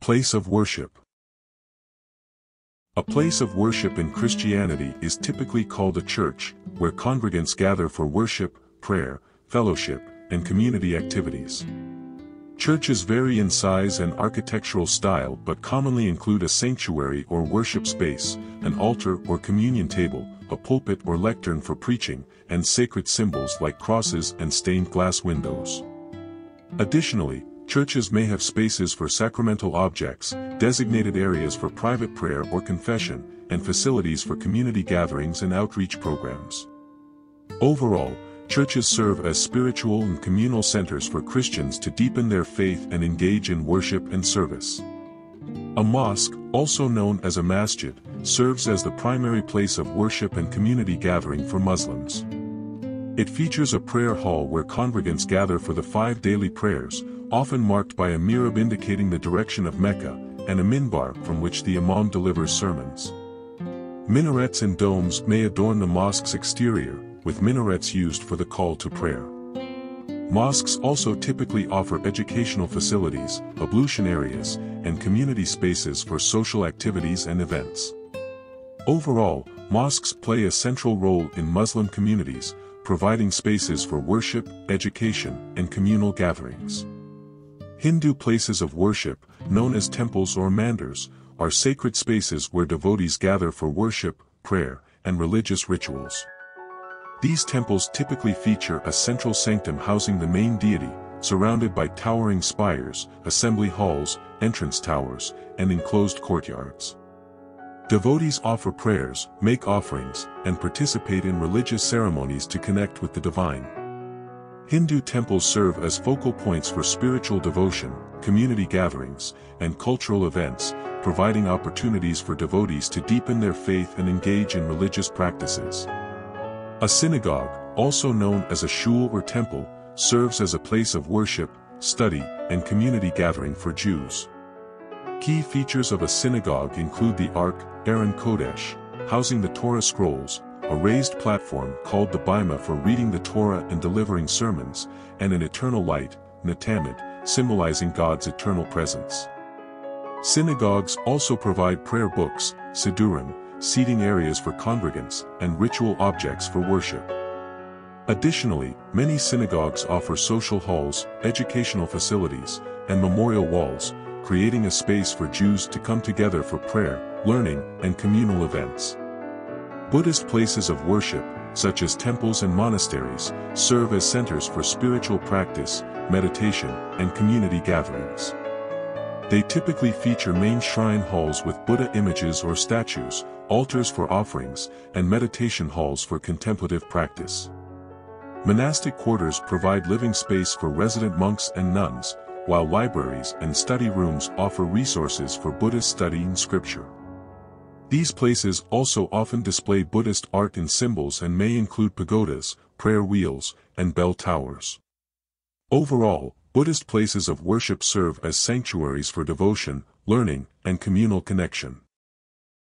Place of worship. A place of worship in Christianity is typically called a church, where congregants gather for worship, prayer, fellowship, and community activities. Churches vary in size and architectural style but commonly include a sanctuary or worship space, an altar or communion table, a pulpit or lectern for preaching, and sacred symbols like crosses and stained glass windows. Additionally, churches may have spaces for sacramental objects, designated areas for private prayer or confession, and facilities for community gatherings and outreach programs. Overall, churches serve as spiritual and communal centers for Christians to deepen their faith and engage in worship and service. A mosque, also known as a masjid, serves as the primary place of worship and community gathering for Muslims. It features a prayer hall where congregants gather for the five daily prayers, often marked by a mihrab indicating the direction of Mecca, and a minbar from which the imam delivers sermons. Minarets and domes may adorn the mosque's exterior, with minarets used for the call to prayer. Mosques also typically offer educational facilities, ablution areas, and community spaces for social activities and events. Overall, mosques play a central role in Muslim communities, providing spaces for worship, education, and communal gatherings. Hindu places of worship, known as temples or mandirs, are sacred spaces where devotees gather for worship, prayer, and religious rituals. These temples typically feature a central sanctum housing the main deity, surrounded by towering spires, assembly halls, entrance towers, and enclosed courtyards. Devotees offer prayers, make offerings, and participate in religious ceremonies to connect with the divine. Hindu temples serve as focal points for spiritual devotion, community gatherings, and cultural events, providing opportunities for devotees to deepen their faith and engage in religious practices. A synagogue, also known as a shul or temple, serves as a place of worship, study, and community gathering for Jews. Key features of a synagogue include the Ark, Aron Kodesh, housing the Torah scrolls, a raised platform called the Bima for reading the Torah and delivering sermons, and an eternal light, Ner Tamid, symbolizing God's eternal presence. Synagogues also provide prayer books, Siddurim, seating areas for congregants, and ritual objects for worship. Additionally, many synagogues offer social halls, educational facilities, and memorial walls, creating a space for Jews to come together for prayer, learning, and communal events. Buddhist places of worship, such as temples and monasteries, serve as centers for spiritual practice, meditation, and community gatherings. They typically feature main shrine halls with Buddha images or statues, altars for offerings, and meditation halls for contemplative practice. Monastic quarters provide living space for resident monks and nuns, while libraries and study rooms offer resources for Buddhist study and scripture. These places also often display Buddhist art and symbols and may include pagodas, prayer wheels, and bell towers. Overall, Buddhist places of worship serve as sanctuaries for devotion, learning, and communal connection.